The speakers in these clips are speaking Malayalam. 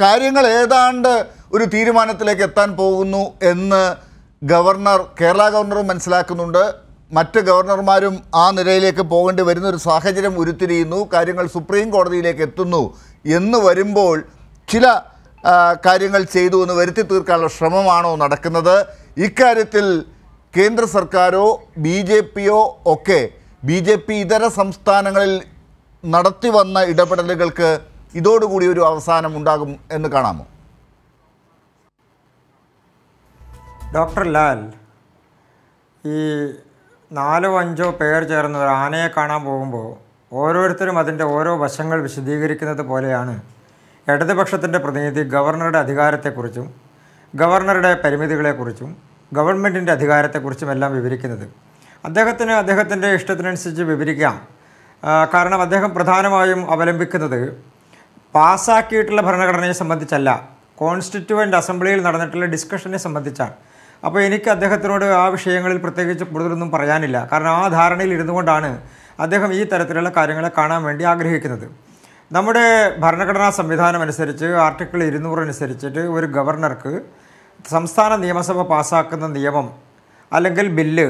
കാര്യങ്ങൾ ഏതാണ്ട് ഒരു തീരുമാനത്തിലേക്ക് എത്താൻ പോകുന്നു എന്ന് ഗവർണർ കേരള ഗവർണറും മനസ്സിലാക്കുന്നുണ്ട്. മറ്റ് ഗവർണർമാരും ആ നിലയിലേക്ക് പോകേണ്ടി വരുന്ന ഒരു സാഹചര്യം ഉരുത്തിരിയുന്നു. കാര്യങ്ങൾ സുപ്രീം കോടതിയിലേക്ക് എത്തുന്നു എന്ന് വരുമ്പോൾ ചില കാര്യങ്ങൾ ചെയ്തു എന്ന് വരുത്തി തീർക്കാനുള്ള ശ്രമമാണോ നടക്കുന്നത്? ഇക്കാര്യത്തിൽ കേന്ദ്ര സർക്കാരോ ബി ജെ പിയോ ഒക്കെ ബി ജെ പി ഇതര സംസ്ഥാനങ്ങളിൽ നടത്തി വന്ന ഇടപെടലുകൾക്ക് ഇതോടുകൂടി ഒരു അവസാനം ഉണ്ടാകും എന്ന് കാണാമോ? ഡോക്ടർ ലാൽ ഈ നാലോ അഞ്ചോ പേർ ചേർന്ന് ഒരു ആനയെ കാണാൻ പോകുമ്പോൾ ഓരോരുത്തരും അതിന്റെ ഓരോ വശങ്ങൾ വിശദീകരിക്കുന്നത് പോലെയാണ് ഇടതുപക്ഷത്തിന്റെ പ്രതിനിധി ഗവർണറുടെ അധികാരത്തെക്കുറിച്ചും ഗവർണറുടെ പരിമിതികളെക്കുറിച്ചും ഗവൺമെന്റിന്റെ അധികാരത്തെക്കുറിച്ചും എല്ലാം വിവരിക്കുന്നത്. അദ്ദേഹത്തിന് അദ്ദേഹത്തിന്റെ ഇഷ്ടത്തിനനുസരിച്ച് വിവരിക്കാം. കാരണം അദ്ദേഹം പ്രധാനമായും അവലംബിക്കുന്നത് പാസ്സാക്കിയിട്ടുള്ള ഭരണഘടനയെ സംബന്ധിച്ചല്ല കോൺസ്റ്റിറ്റ്യൂവന്റ് അസംബ്ലിയിൽ നടന്നിട്ടുള്ള ഡിസ്കഷനെ സംബന്ധിച്ചാണ്. അപ്പോൾ എനിക്ക് അദ്ദേഹത്തിനോട് ആ വിഷയങ്ങളിൽ പ്രത്യേകിച്ച് കൂടുതലൊന്നും പറയാനില്ല. കാരണം ആ ധാരണയിൽ ഇരുന്നു കൊണ്ടാണ് അദ്ദേഹം ഈ തരത്തിലുള്ള കാര്യങ്ങളെ കാണാൻ വേണ്ടി ആഗ്രഹിക്കുന്നത്. നമ്മുടെ ഭരണഘടനാ സംവിധാനം അനുസരിച്ച് ആർട്ടിക്കിൾ ഇരുന്നൂറ് അനുസരിച്ചിട്ട് ഒരു ഗവർണർക്ക് സംസ്ഥാന നിയമസഭ പാസ്സാക്കുന്ന നിയമം അല്ലെങ്കിൽ ബില്ല്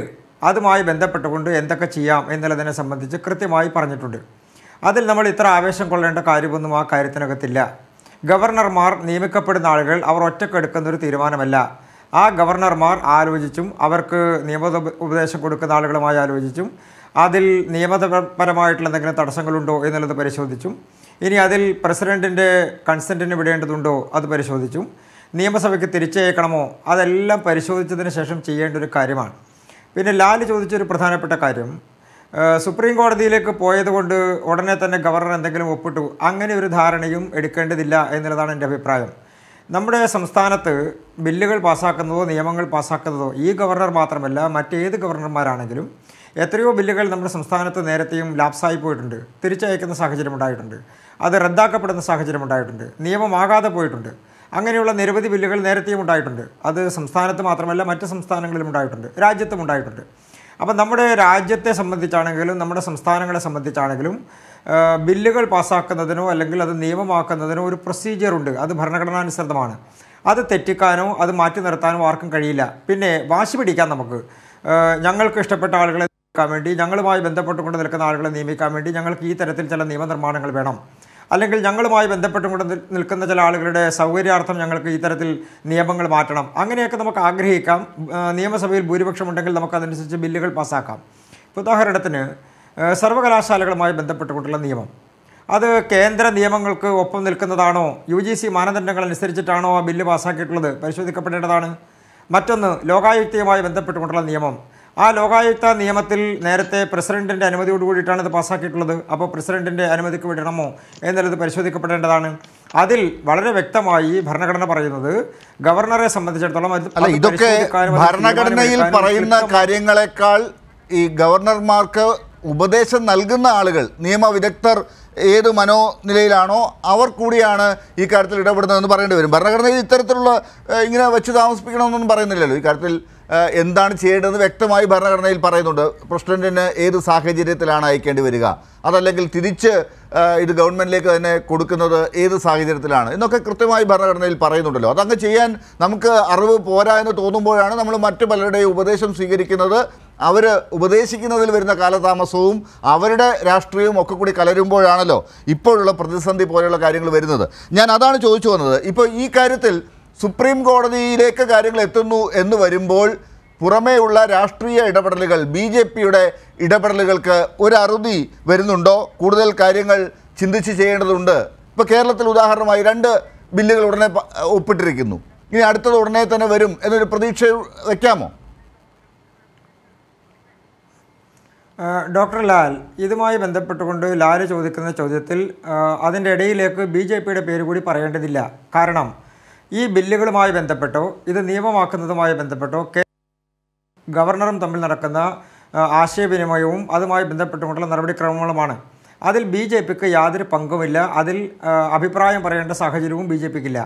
അതുമായി ബന്ധപ്പെട്ടുകൊണ്ട് എന്തൊക്കെ ചെയ്യാം എന്നുള്ളതിനെ സംബന്ധിച്ച് കൃത്യമായി പറഞ്ഞിട്ടുണ്ട്. അതിൽ നമ്മൾ ഇത്ര ആവേശം കൊള്ളേണ്ട കാര്യമൊന്നും ആ കാര്യത്തിനകത്തില്ല. ഗവർണർമാർ നിയമിക്കപ്പെടുന്ന ആളുകൾ അവർ ഒറ്റക്കെടുക്കുന്ന ഒരു തീരുമാനമല്ല. ആ ഗവർണർമാർ ആലോചിച്ചും അവർക്ക് നിയമ ഉപദേശം കൊടുക്കുന്ന ആളുകളുമായി ആലോചിച്ചും അതിൽ നിയമപരമായിട്ടുള്ള എന്തെങ്കിലും തടസ്സങ്ങളുണ്ടോ എന്നുള്ളത് പരിശോധിച്ചും ഇനി അതിൽ പ്രസിഡന്റിന്റെ കൺസെന്റിന് വിടേണ്ടതുണ്ടോ അത് പരിശോധിച്ചും നിയമസഭയ്ക്ക് തിരിച്ചയക്കണമോ അതെല്ലാം പരിശോധിച്ചതിന് ശേഷം ചെയ്യേണ്ട ഒരു കാര്യമാണ്. പിന്നെ ലാൽ ചോദിച്ചൊരു പ്രധാനപ്പെട്ട കാര്യം സുപ്രീം കോടതിയിലേക്ക് പോയതുകൊണ്ട് ഉടനെ തന്നെ ഗവർണർ എന്തെങ്കിലും ഒപ്പിട്ടു. അങ്ങനെ ഒരു ധാരണയും എടുക്കേണ്ടതില്ല എന്നുള്ളതാണ് എന്റെ അഭിപ്രായം. നമ്മുടെ സംസ്ഥാനത്ത് ബില്ലുകൾ പാസ്സാക്കുന്നതോ നിയമങ്ങൾ പാസ്സാക്കുന്നതോ ഈ ഗവർണർ മാത്രമല്ല മറ്റേത് ഗവർണർമാരാണെങ്കിലും എത്രയോ ബില്ലുകൾ നമ്മുടെ സംസ്ഥാനത്ത് നേരത്തെയും ലാപ്സായി പോയിട്ടുണ്ട്. തിരിച്ചയക്കുന്ന സാഹചര്യം ഉണ്ടായിട്ടുണ്ട്. അത് റദ്ദാക്കപ്പെടുന്ന സാഹചര്യം ഉണ്ടായിട്ടുണ്ട്. നിയമമാകാതെ പോയിട്ടുണ്ട്. അങ്ങനെയുള്ള നിരവധി ബില്ലുകൾ നേരത്തെയും ഉണ്ടായിട്ടുണ്ട്. അത് സംസ്ഥാനത്ത് മാത്രമല്ല മറ്റ് സംസ്ഥാനങ്ങളിലും ഉണ്ടായിട്ടുണ്ട്. രാജ്യത്തും ഉണ്ടായിട്ടുണ്ട്. അപ്പം നമ്മുടെ രാജ്യത്തെ സംബന്ധിച്ചാണെങ്കിലും നമ്മുടെ സംസ്ഥാനങ്ങളെ സംബന്ധിച്ചാണെങ്കിലും ബില്ലുകൾ പാസ്സാക്കുന്നതിനോ അല്ലെങ്കിൽ അത് നിയമമാക്കുന്നതിനോ ഒരു പ്രൊസീജിയറുണ്ട് അത് ഭരണഘടനാനുസൃതമാണ് അത് തെറ്റിക്കാനോ അത് മാറ്റി നിർത്താനോ ആർക്കും കഴിയില്ല. പിന്നെ വാശി പിടിക്കാൻ നമുക്ക്. ഞങ്ങൾക്ക് ഇഷ്ടപ്പെട്ട ആളുകളെ നിയമിക്കാൻ വേണ്ടി ഞങ്ങളുമായി ബന്ധപ്പെട്ടുകൊണ്ട് നിൽക്കുന്ന ആളുകളെ നിയമിക്കാൻ വേണ്ടി ഞങ്ങൾക്ക് ഈ തരത്തിൽ ചില നിയമനിർമ്മാണങ്ങൾ വേണം. അല്ലെങ്കിൽ ഞങ്ങളുമായി ബന്ധപ്പെട്ടുകൊണ്ട് നിൽക്കുന്ന ചില ആളുകളുടെ സൗകര്യാർത്ഥം ഞങ്ങൾക്ക് ഈ തരത്തിൽ നിയമങ്ങൾ മാറ്റണം. അങ്ങനെയൊക്കെ നമുക്ക് ആഗ്രഹിക്കാം. നിയമസഭയിൽ ഭൂരിപക്ഷം ഉണ്ടെങ്കിൽ നമുക്ക് അതനുസരിച്ച് ബില്ലുകൾ പാസ്സാക്കാം. ഉദാഹരണത്തിന് സർവകലാശാലകളുമായി ബന്ധപ്പെട്ടുകൊണ്ടുള്ള നിയമം. അത് കേന്ദ്ര നിയമങ്ങൾക്ക് ഒപ്പം നിൽക്കുന്നതാണോ? യു ജി സി മാനദണ്ഡങ്ങൾ അനുസരിച്ചിട്ടാണോ ആ ബില്ല് പാസ്സാക്കിയിട്ടുള്ളത്? പരിശോധിക്കപ്പെടേണ്ടതാണ്. മറ്റൊന്ന് ലോകായുക്തയുമായി ബന്ധപ്പെട്ടുകൊണ്ടുള്ള നിയമം. ആ ലോകായുക്ത നിയമത്തിൽ നേരത്തെ പ്രസിഡന്റിന്റെ അനുമതിയോട് കൂടിയിട്ടാണ് ഇത് പാസ്സാക്കിയിട്ടുള്ളത്. അപ്പോൾ പ്രസിഡന്റിന്റെ അനുമതിക്ക് വിടണമോ എന്നുള്ളത് പരിശോധിക്കപ്പെടേണ്ടതാണ്. അതിൽ വളരെ വ്യക്തമായി ഭരണഘടന പറയുന്നത് ഗവർണറെ സംബന്ധിച്ചിടത്തോളം ഇതൊക്കെ ഭരണഘടനയിൽ പറയുന്ന കാര്യങ്ങളെക്കാൾ ഈ ഗവർണർമാർക്ക് ഉപദേശം നൽകുന്ന ആളുകൾ നിയമവിദഗ്ധർ ഏത് മനോനിലയിലാണോ അവർ കൂടിയാണ് ഈ കാര്യത്തിൽ ഇടപെടുന്നതെന്ന് പറയേണ്ടി വരും. ഭരണഘടനയിൽ ഇത്തരത്തിലുള്ള ഇങ്ങനെ വെച്ച് താമസിപ്പിക്കണമെന്നൊന്നും പറയുന്നില്ലല്ലോ. ഈ കാര്യത്തിൽ എന്താണ് ചെയ്യേണ്ടതെന്ന് വ്യക്തമായി ഭരണഘടനയിൽ പറയുന്നുണ്ട്. പ്രസിഡന്റിന് ഏത് സാഹചര്യത്തിലാണ് അയക്കേണ്ടി വരിക? അതല്ലെങ്കിൽ തിരിച്ച് ഇത് ഗവൺമെന്റിലേക്ക് തന്നെ കൊടുക്കുന്നത് ഏത് സാഹചര്യത്തിലാണ്? എന്നൊക്കെ കൃത്യമായി ഭരണഘടനയിൽ പറയുന്നുണ്ടല്ലോ. അതങ്ങ് ചെയ്യാൻ നമുക്ക് അറിവ് പോരാ എന്ന് തോന്നുമ്പോഴാണ് നമ്മൾ മറ്റു പലരുടെയും ഉപദേശം സ്വീകരിക്കുന്നത്. അവർ ഉപദേശിക്കുന്നതിൽ വരുന്ന കാലതാമസവും അവരുടെ രാഷ്ട്രീയവും ഒക്കെ കൂടി കലരുമ്പോഴാണല്ലോ ഇപ്പോഴുള്ള പ്രതിസന്ധി പോലെയുള്ള കാര്യങ്ങൾ വരുന്നത്. ഞാൻ അതാണ് ചോദിച്ചു വന്നത്. ഇപ്പോൾ ഈ കാര്യത്തിൽ സുപ്രീം കോടതിയിലേക്ക് കാര്യങ്ങൾ എത്തുന്നു എന്ന് വരുമ്പോൾ പുറമേയുള്ള രാഷ്ട്രീയ ഇടപെടലുകൾ ബി ജെ പിയുടെ ഇടപെടലുകൾക്ക് ഒരു അറുതി വരുന്നുണ്ടോ? കൂടുതൽ കാര്യങ്ങൾ ചിന്തിച്ച് ചെയ്യേണ്ടതുണ്ട്. ഇപ്പോൾ കേരളത്തിൽ ഉദാഹരണമായി രണ്ട് ബില്ലുകൾ ഉടനെ ഒപ്പിട്ടിരിക്കുന്നു. ഇനി അടുത്തത് ഉടനെ തന്നെ വരും എന്നൊരു പ്രതീക്ഷ വയ്ക്കാമോ ആ, ഡോക്ടർ ലാൽ ഇതുമായി ബന്ധപ്പെട്ടുകൊണ്ട് ലാൽ ചോദിക്കുന്ന ചോദ്യത്തിൽ അതിന്റെ ഇടയിലേക്ക് ബി ജെ പിയുടെ പേര് കൂടി പറയേണ്ടതില്ല. കാരണം ഈ ബില്ലുകളുമായി ബന്ധപ്പെട്ടോ ഇത് നിയമമാക്കുന്നതുമായി ബന്ധപ്പെട്ടോ കേ ഗവർണറും തമ്മിൽ നടക്കുന്ന ആശയവിനിമയവും അതുമായി ബന്ധപ്പെട്ടുകൊണ്ടുള്ള നടപടിക്രമങ്ങളുമാണ്. അതിൽ ബി ജെ പിക്ക് യാതൊരു പങ്കുമില്ല. അതിൽ അഭിപ്രായം പറയേണ്ട സാഹചര്യവും ബി ജെ പിക്കില്ല.